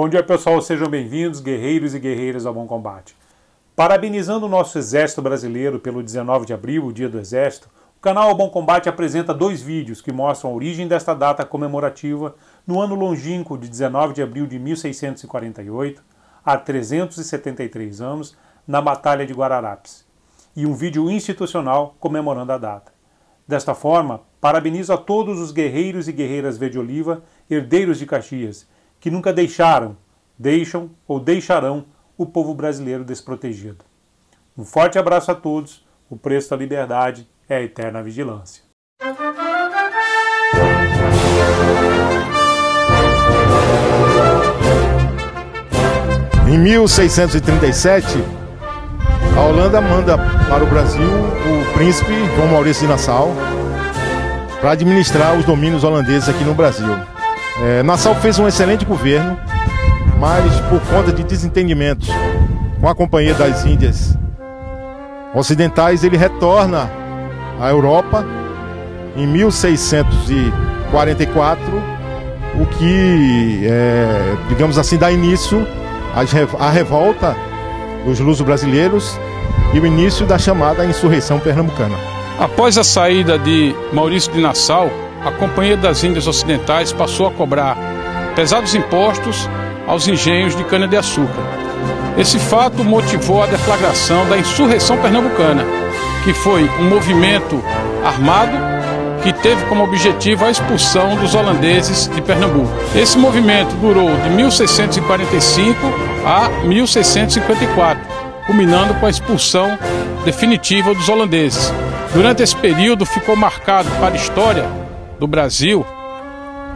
Bom dia pessoal, sejam bem-vindos, guerreiros e guerreiras ao Bom Combate. Parabenizando o nosso Exército Brasileiro pelo 19 de abril, o Dia do Exército, o canal Bom Combate apresenta dois vídeos que mostram a origem desta data comemorativa no ano longínquo de 19 de abril de 1648, há 373 anos, na Batalha de Guararapes, e um vídeo institucional comemorando a data. Desta forma, parabenizo a todos os guerreiros e guerreiras verde-oliva, herdeiros de Caxias, que nunca deixaram, deixam ou deixarão o povo brasileiro desprotegido. Um forte abraço a todos. O preço da liberdade é a eterna vigilância. Em 1637, a Holanda manda para o Brasil o príncipe João Maurício de Nassau para administrar os domínios holandeses aqui no Brasil. É, Nassau fez um excelente governo, mas por conta de desentendimentos com a Companhia das Índias Ocidentais, ele retorna à Europa em 1644, o que, é, digamos assim, dá início à revolta dos luso-brasileiros e o início da chamada insurreição pernambucana. Após a saída de Maurício de Nassau, a Companhia das Índias Ocidentais passou a cobrar pesados impostos aos engenhos de cana-de-açúcar. Esse fato motivou a deflagração da insurreição pernambucana, que foi um movimento armado que teve como objetivo a expulsão dos holandeses de Pernambuco. Esse movimento durou de 1645 a 1654, culminando com a expulsão definitiva dos holandeses. Durante esse período ficou marcado para a história do Brasil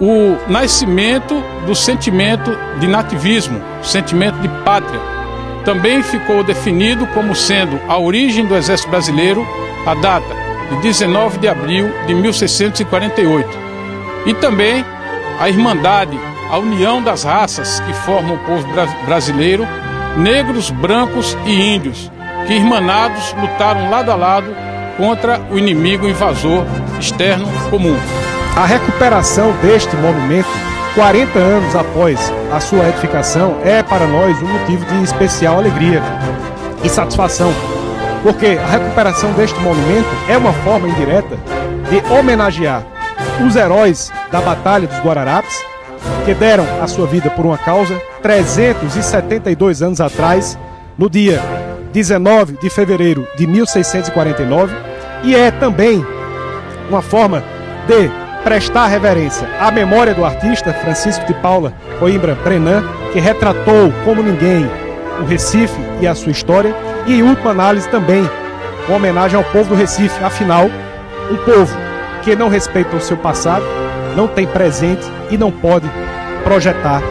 o nascimento do sentimento de nativismo, sentimento de pátria. Também ficou definido como sendo a origem do Exército Brasileiro a data de 19 de abril de 1648. E também a Irmandade, a união das raças que formam o povo brasileiro, negros, brancos e índios, que irmanados lutaram lado a lado contra o inimigo invasor externo comum. A recuperação deste monumento, 40 anos após a sua edificação, é para nós um motivo de especial alegria e satisfação, porque a recuperação deste monumento é uma forma indireta de homenagear os heróis da Batalha dos Guararapes, que deram a sua vida por uma causa 372 anos atrás, no dia 19 de fevereiro de 1649, e é também uma forma de prestar reverência. À memória do artista Francisco de Paula Coimbra Brenan, que retratou como ninguém o Recife e a sua história, e em última análise também uma homenagem ao povo do Recife, afinal, um povo que não respeita o seu passado, não tem presente e não pode projetar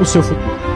o seu futuro.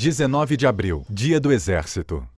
19 de abril, Dia do Exército.